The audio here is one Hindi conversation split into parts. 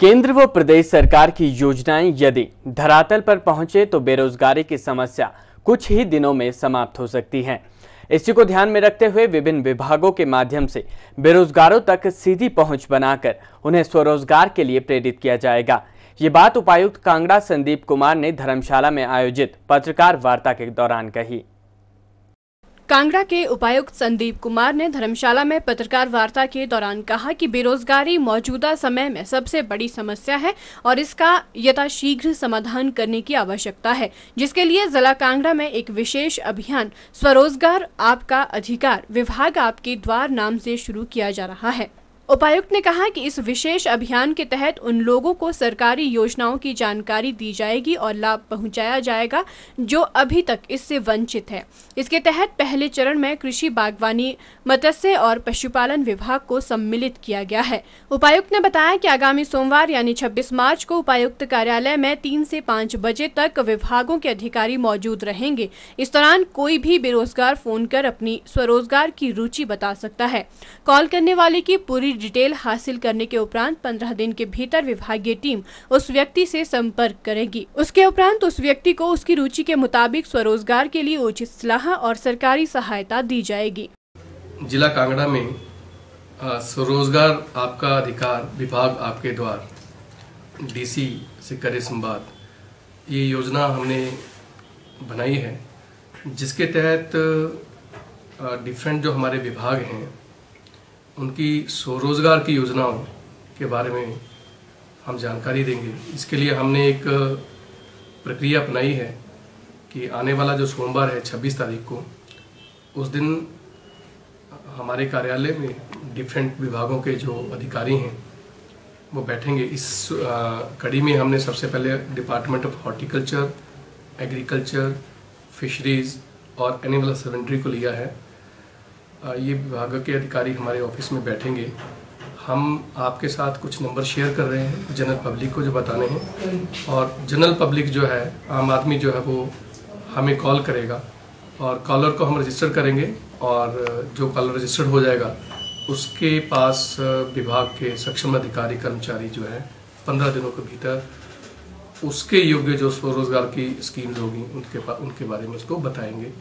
केंद्र व प्रदेश सरकार की योजनाएँ यदि धरातल पर पहुँचे तो बेरोजगारी की समस्या कुछ ही दिनों में समाप्त हो सकती है। इसी को ध्यान में रखते हुए विभिन्न विभागों के माध्यम से बेरोजगारों तक सीधी पहुँच बनाकर उन्हें स्वरोजगार के लिए प्रेरित किया जाएगा। ये बात उपायुक्त कांगड़ा संदीप कुमार ने धर्मशाला में आयोजित पत्रकार वार्ता के दौरान कही। कांगड़ा के उपायुक्त संदीप कुमार ने धर्मशाला में पत्रकार वार्ता के दौरान कहा कि बेरोजगारी मौजूदा समय में सबसे बड़ी समस्या है और इसका यथाशीघ्र समाधान करने की आवश्यकता है, जिसके लिए जिला कांगड़ा में एक विशेष अभियान, स्वरोजगार आपका अधिकार विभाग आपके द्वार नाम से शुरू किया जा रहा है। उपायुक्त ने कहा कि इस विशेष अभियान के तहत उन लोगों को सरकारी योजनाओं की जानकारी दी जाएगी और लाभ पहुँचाया जाएगा, जो अभी तक इससे वंचित है। इसके तहत पहले चरण में कृषि बागवानी, मत्स्य और पशुपालन विभाग को सम्मिलित किया गया है। उपायुक्त ने बताया कि आगामी सोमवार यानी 26 मार्च को उपायुक्त कार्यालय में तीन से पाँच बजे तक विभागों के अधिकारी मौजूद रहेंगे। इस दौरान कोई भी बेरोजगार फ़ोन कर अपनी स्वरोजगार की रुचि बता सकता है। कॉल करने वाले की पूरी डिटेल हासिल करने के उपरांत पंद्रह दिन के भीतर विभागीय टीम उस व्यक्ति से संपर्क करेगी। उसके उपरांत उस व्यक्ति को उसकी रुचि के मुताबिक स्वरोजगार के लिए उचित सलाह और सरकारी सहायता दी जाएगी। जिला कांगड़ा में स्वरोजगार आपका अधिकार विभाग आपके द्वार डीसी से करे संवाद। ये योजना हमने बनाई है, जिसके तहत डिफरेंट जो हमारे विभाग हैं उनकी स्वरोजगार की योजनाओं के बारे में हम जानकारी देंगे। इसके लिए हमने एक प्रक्रिया अपनाई है कि आने वाला जो सोमवार है 26 तारीख को, उस दिन हमारे कार्यालय में डिफरेंट विभागों के जो अधिकारी हैं, वो बैठेंगे। इस कड़ी में हमने सबसे पहले department of horticulture agriculture fisheries और एनिमल हस्बेंड्री को लिया है। ये विभाग के अधिकारी हमारे ऑफ़िस में बैठेंगे। हम आपके साथ कुछ नंबर शेयर कर रहे हैं, जनरल पब्लिक को जो बताने हैं। और जनरल पब्लिक जो है, आम आदमी जो है, वो हमें कॉल करेगा और कॉलर को हम रजिस्टर करेंगे और जो कॉलर रजिस्टर्ड हो जाएगा, उसके पास विभाग के सक्षम अधिकारी, कर्मचारी जो है, पंद्रह दिनों के भीतर उसके योग्य जो स्वरोजगार की स्कीम्स होगी, उनके पास उनके बारे में उसको बताएँगे।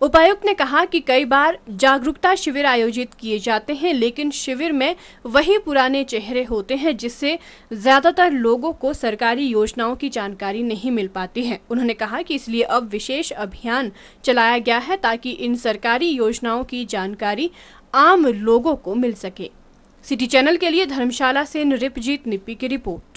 उपायुक्त ने कहा कि कई बार जागरूकता शिविर आयोजित किए जाते हैं, लेकिन शिविर में वही पुराने चेहरे होते हैं जिससे ज़्यादातर लोगों को सरकारी योजनाओं की जानकारी नहीं मिल पाती है। उन्होंने कहा कि इसलिए अब विशेष अभियान चलाया गया है ताकि इन सरकारी योजनाओं की जानकारी आम लोगों को मिल सके। सिटी चैनल के लिए धर्मशाला से नृपजीत निप्पी की रिपोर्ट।